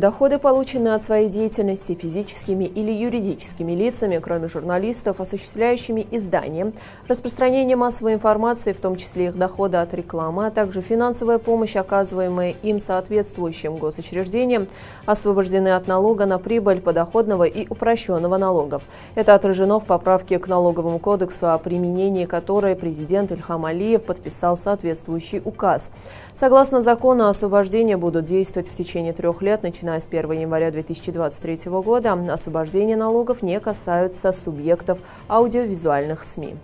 Доходы, полученные от своей деятельности физическими или юридическими лицами, кроме журналистов, осуществляющими издание, распространение массовой информации, в том числе их дохода от рекламы, а также финансовая помощь, оказываемая им соответствующим госучреждениям, освобождены от налога на прибыль подоходного и упрощенного налогов. Это отражено в поправке к налоговому кодексу, о применении которой президент Ильхам Алиев подписал соответствующий указ. Согласно закону, освобождения будут действовать в течение трех лет, начиная начиная с 1 января 2023 года, освобождение налогов не касаются субъектов аудиовизуальных СМИ.